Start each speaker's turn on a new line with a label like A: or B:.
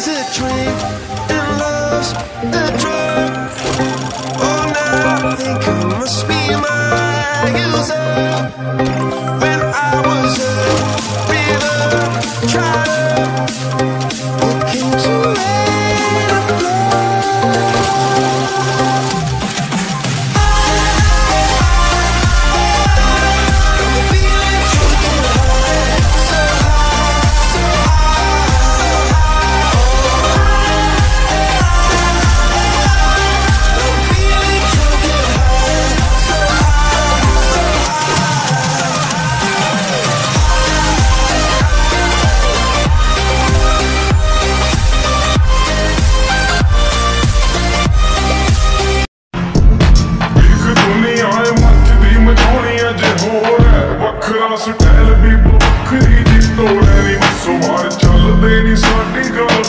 A: is a drink and love's a drug. Oh, now I think I must be. When I was a river.
B: Class ਟੈਲ ਵੀ ਬੁੱਖ ਦੀ ਤੋੜੇ ਨਹੀਂ ਸਵਾਰ ਚੱਲਦੇ ਨਹੀਂ ਸਾਡੀ ਗਾ